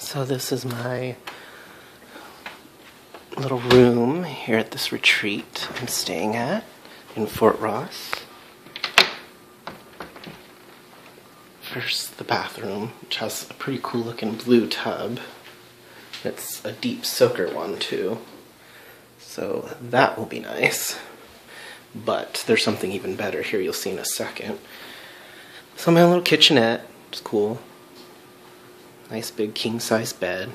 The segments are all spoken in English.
So this is my little room here at this retreat I'm staying at in Fort Ross. First, the bathroom, which has a pretty cool looking blue tub. It's a deep soaker one too. So that will be nice. But there's something even better here you'll see in a second. So my little kitchenette, it's cool. Nice big king size bed.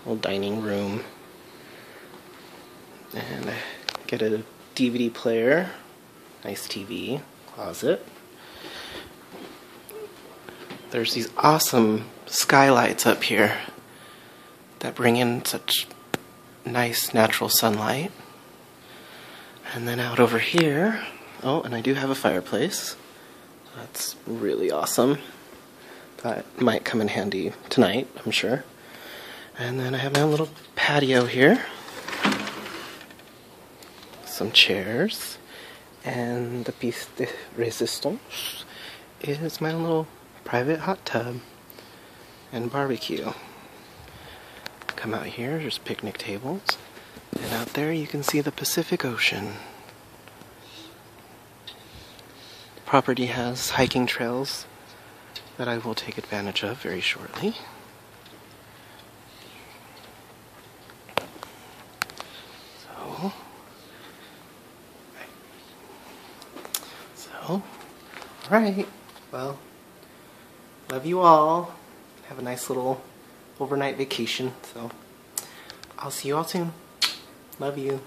Little dining room. And I get a DVD player. Nice TV. Closet. There's these awesome skylights up here that bring in such nice natural sunlight. And then out over here, oh, and I do have a fireplace. That's really awesome. That might come in handy tonight, I'm sure. And then I have my own little patio here. Some chairs. And the piece de resistance is my little private hot tub and barbecue. Come out here, there's picnic tables. And out there you can see the Pacific Ocean. The property has hiking trails that I will take advantage of very shortly. So, so, alright, well, love you all. Have a nice little overnight vacation, so I'll see you all soon. Love you.